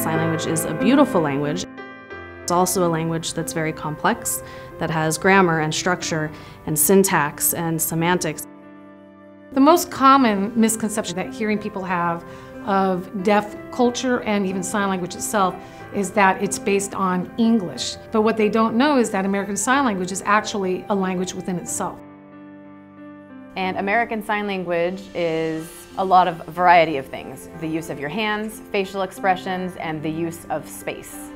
Sign Language is a beautiful language. It's also a language that's very complex, that has grammar and structure and syntax and semantics. The most common misconception that hearing people have of deaf culture and even sign language itself is that it's based on English. But what they don't know is that American Sign Language is actually a language within itself. And American Sign Language is a lot of variety of things. The use of your hands, facial expressions, and the use of space.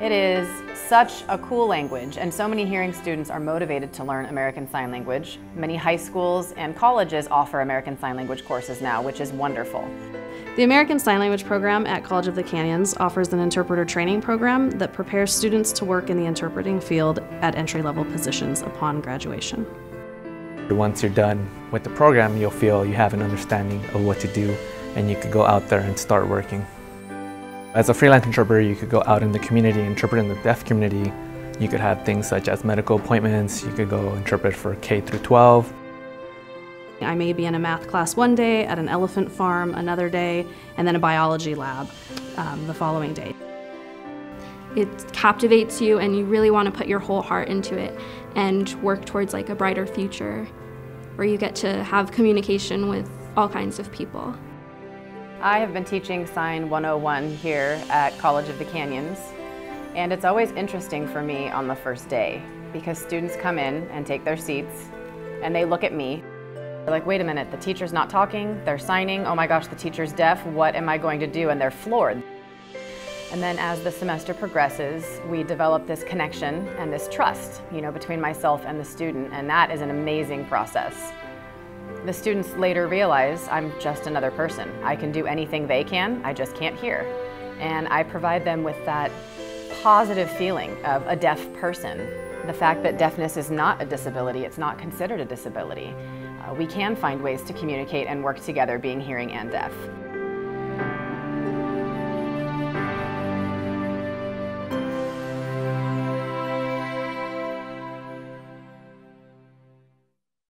It is such a cool language and so many hearing students are motivated to learn American Sign Language. Many high schools and colleges offer American Sign Language courses now, which is wonderful. The American Sign Language program at College of the Canyons offers an interpreter training program that prepares students to work in the interpreting field at entry-level positions upon graduation. Once you're done with the program, you'll feel you have an understanding of what to do and you could go out there and start working. As a freelance interpreter, you could go out in the community, interpret in the deaf community. You could have things such as medical appointments. You could go interpret for K through 12. I may be in a math class one day, at an elephant farm another day, and then a biology lab um, the following day. It captivates you and you really want to put your whole heart into it and work towards like a brighter future where you get to have communication with all kinds of people. I have been teaching Sign 101 here at College of the Canyons, and it's always interesting for me on the first day because students come in and take their seats and they look at me. They're like, wait a minute, the teacher's not talking, they're signing, oh my gosh, the teacher's deaf, what am I going to do? And they're floored. And then as the semester progresses, we develop this connection and this trust, you know, between myself and the student, and that is an amazing process. The students later realize I'm just another person. I can do anything they can, I just can't hear. And I provide them with that positive feeling of a deaf person. The fact that deafness is not a disability, it's not considered a disability. Uh, we can find ways to communicate and work together being hearing and deaf.